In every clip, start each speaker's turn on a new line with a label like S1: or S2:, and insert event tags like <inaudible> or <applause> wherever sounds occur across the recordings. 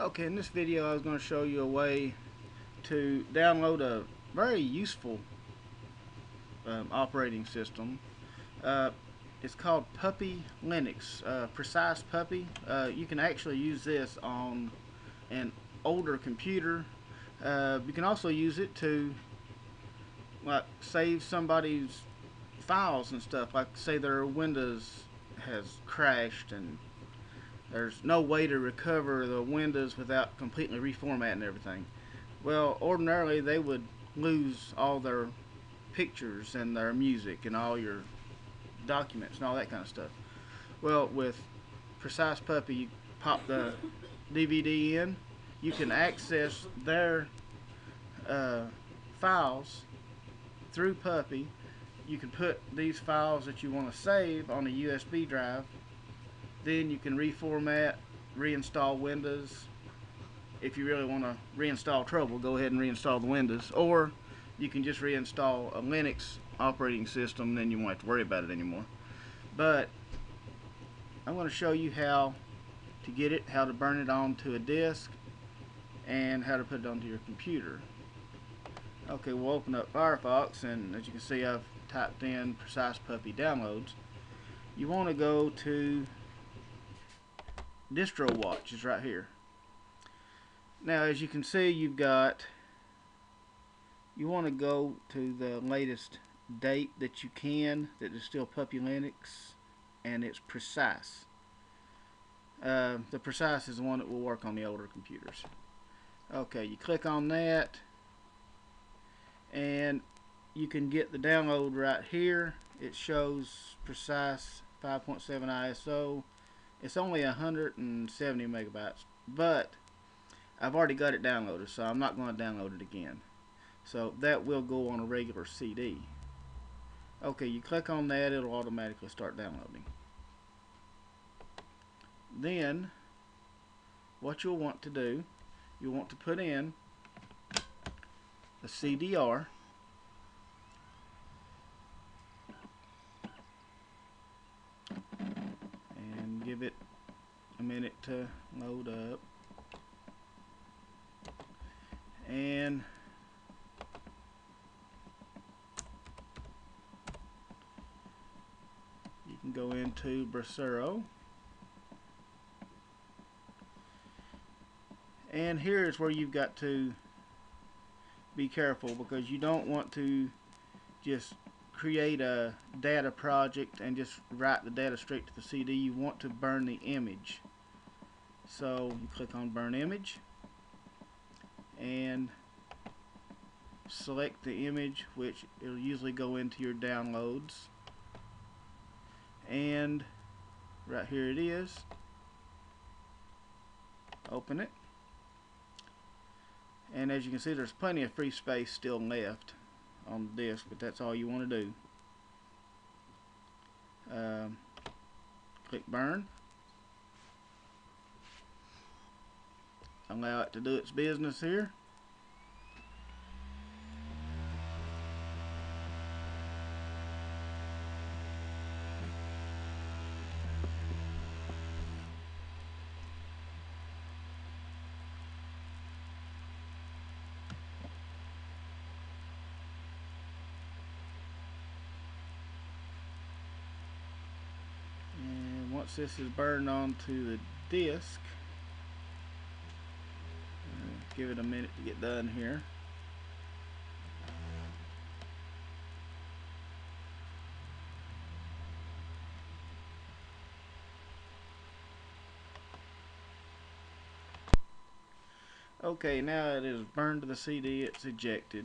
S1: Okay, in this video I was going to show you a way to download a very useful um, operating system. Uh, it's called Puppy Linux, uh, Precise Puppy. Uh, you can actually use this on an older computer. Uh, you can also use it to like save somebody's files and stuff. Like say their Windows has crashed and there's no way to recover the Windows without completely reformatting everything. Well, ordinarily they would lose all their pictures and their music and all your documents and all that kind of stuff. Well, with Precise Puppy, you pop the DVD in, you can access their uh, files through Puppy. You can put these files that you want to save on a USB drive then you can reformat, reinstall Windows. If you really want to reinstall Trouble, go ahead and reinstall the Windows. Or you can just reinstall a Linux operating system, then you won't have to worry about it anymore. But I'm going to show you how to get it, how to burn it onto a disk, and how to put it onto your computer. Okay, we'll open up Firefox, and as you can see, I've typed in Precise Puppy Downloads. You want to go to distro watch is right here. Now as you can see you've got you want to go to the latest date that you can that is still Puppy Linux and it's precise. Uh, the precise is the one that will work on the older computers. Okay, you click on that and you can get the download right here. It shows precise 5.7 ISO it's only 170 megabytes, but I've already got it downloaded, so I'm not going to download it again. So that will go on a regular CD. Okay, you click on that, it'll automatically start downloading. Then, what you'll want to do, you'll want to put in a CDR give it a minute to load up. And you can go into Brasero and here is where you've got to be careful because you don't want to just create a data project and just write the data straight to the CD you want to burn the image. So you click on burn image and select the image which it'll usually go into your downloads. And right here it is. Open it. And as you can see there's plenty of free space still left on the disk, but that's all you want to do. Um, click burn. Allow it to do its business here. Once this is burned onto the disc uh, give it a minute to get done here Okay, now it is burned to the CD, it's ejected.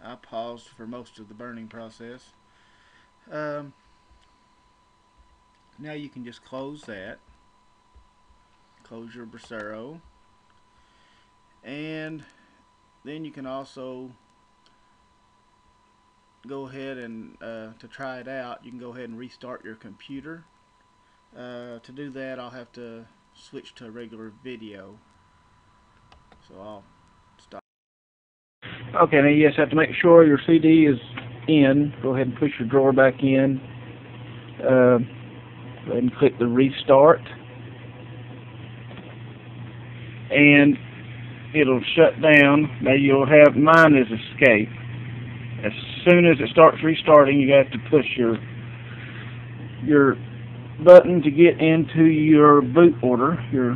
S1: I paused for most of the burning process. Um, now you can just close that. Close your Brasero and then you can also go ahead and uh, to try it out you can go ahead and restart your computer. Uh, to do that I'll have to switch to a regular video. So I'll stop. Okay now you just have to make sure your CD is in. Go ahead and push your drawer back in. Uh, And click the restart. and it'll shut down. Now you'll have mine is escape. As soon as it starts restarting, you have to push your your button to get into your boot order. Your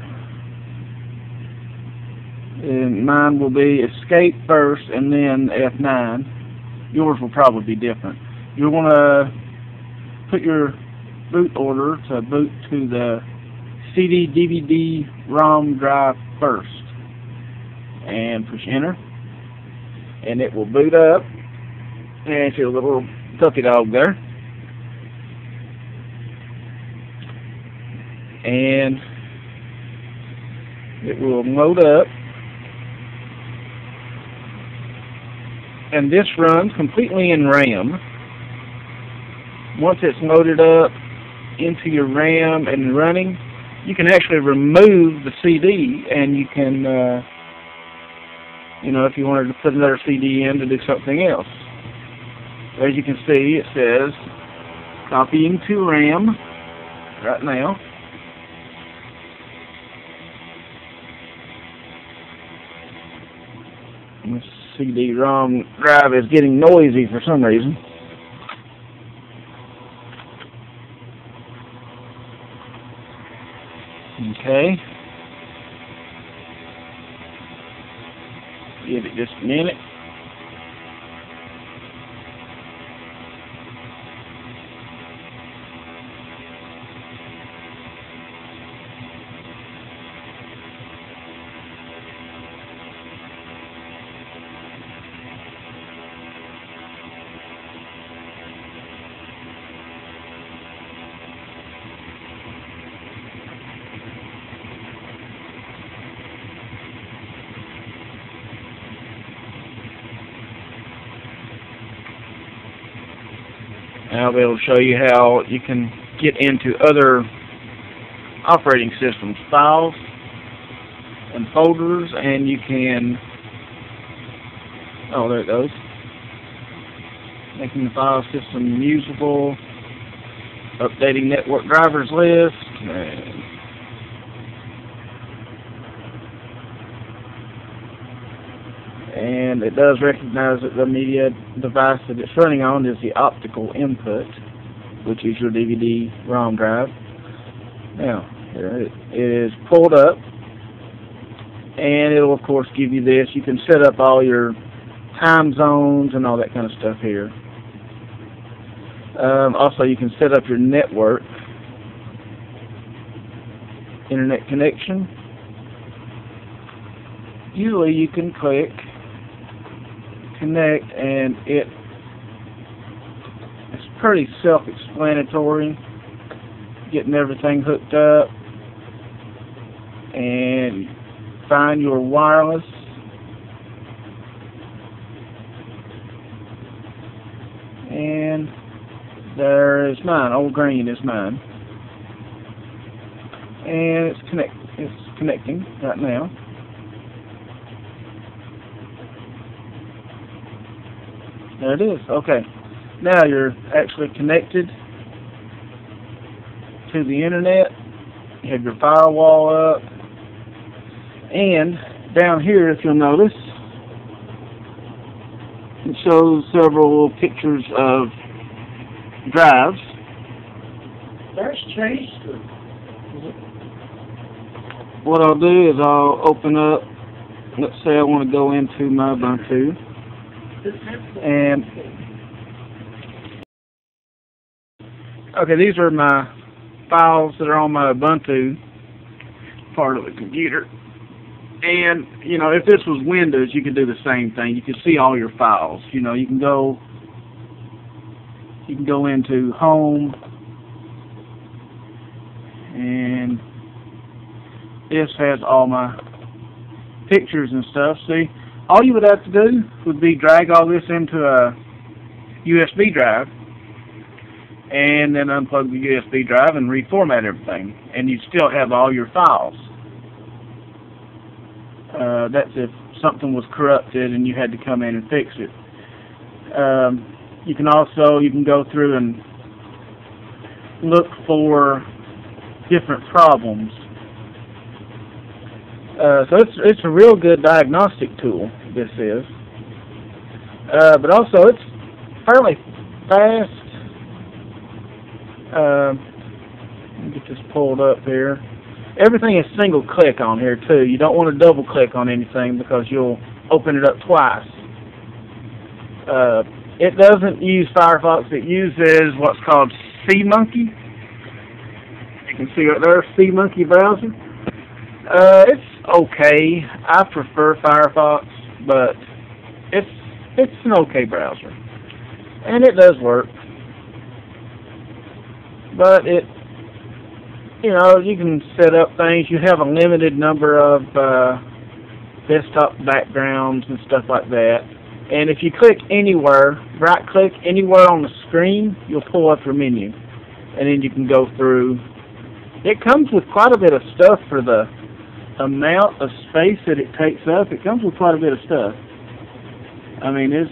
S1: and mine will be escape first and then F9. Yours will probably be different. You'll want to put your boot order to boot to the CD DVD ROM drive first. And push enter. And it will boot up. And see a little puppy dog there. And it will load up. And this runs completely in RAM. Once it's loaded up into your RAM and running you can actually remove the CD and you can uh, you know if you wanted to put another CD in to do something else. As you can see it says copying to RAM right now. This CD-ROM drive is getting noisy for some reason Okay. Give it just a minute. I'll be able to show you how you can get into other operating systems files and folders and you can oh there it goes. Making the file system usable updating network drivers list and it does recognize that the media device that it's running on is the optical input, which is your DVD ROM drive. Now, it is pulled up, and it'll of course give you this. You can set up all your time zones and all that kind of stuff here. Um, also, you can set up your network, internet connection. Usually, you can click connect and it it's pretty self-explanatory getting everything hooked up and find your wireless. And there is mine old green is mine. And it's connect it's connecting right now There it is. Okay. Now you're actually connected to the internet. You have your firewall up. And down here, if you'll notice, it shows several pictures of drives.
S2: There's Chase.
S1: What I'll do is I'll open up, let's say I want to go into my Ubuntu. And okay, these are my files that are on my Ubuntu part of the computer. And you know, if this was Windows, you could do the same thing. You could see all your files. You know, you can go you can go into Home and this has all my pictures and stuff. See, all you would have to do would be drag all this into a USB drive and then unplug the USB drive and reformat everything and you'd still have all your files. Uh, that's if something was corrupted and you had to come in and fix it. Um, you can also, you can go through and look for different problems Uh, so it's it's a real good diagnostic tool. This is, uh, but also it's fairly fast. Uh, get this pulled up here. Everything is single click on here too. You don't want to double click on anything because you'll open it up twice. Uh, it doesn't use Firefox. It uses what's called SeaMonkey. You can see right there, SeaMonkey browser. Uh, it's okay. I prefer Firefox, but it's it's an okay browser, and it does work. But it, you know, you can set up things. You have a limited number of uh, desktop backgrounds and stuff like that. And if you click anywhere, right click anywhere on the screen, you'll pull up your menu. And then you can go through. It comes with quite a bit of stuff for the amount of space that it takes up. It comes with quite a bit of stuff. I mean, it's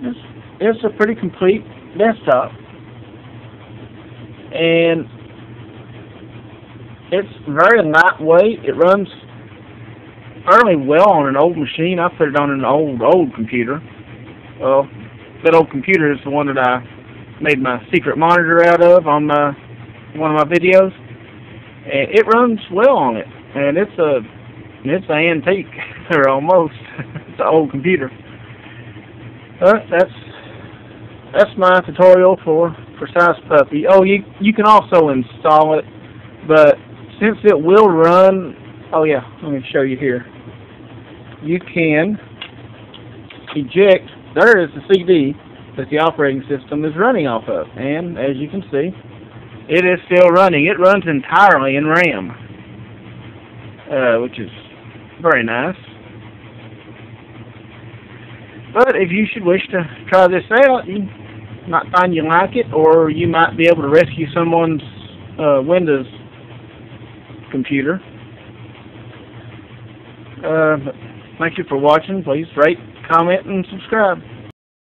S1: it's, it's a pretty complete desktop. And it's very lightweight. It runs fairly well on an old machine. I put it on an old, old computer. Well, that old computer is the one that I made my secret monitor out of on my one of my videos. It runs well on it. And it's a it's an antique, <laughs> or almost. <laughs> it's an old computer. But that's that's my tutorial for Precise Puppy. Oh, you you can also install it, but since it will run, oh yeah, let me show you here. You can eject. There is the CD that the operating system is running off of, and as you can see, it is still running. It runs entirely in RAM, uh, which is very nice. But if you should wish to try this out, you might find you like it, or you might be able to rescue someone's uh, Windows computer. Uh, thank you for watching. Please rate, comment, and subscribe.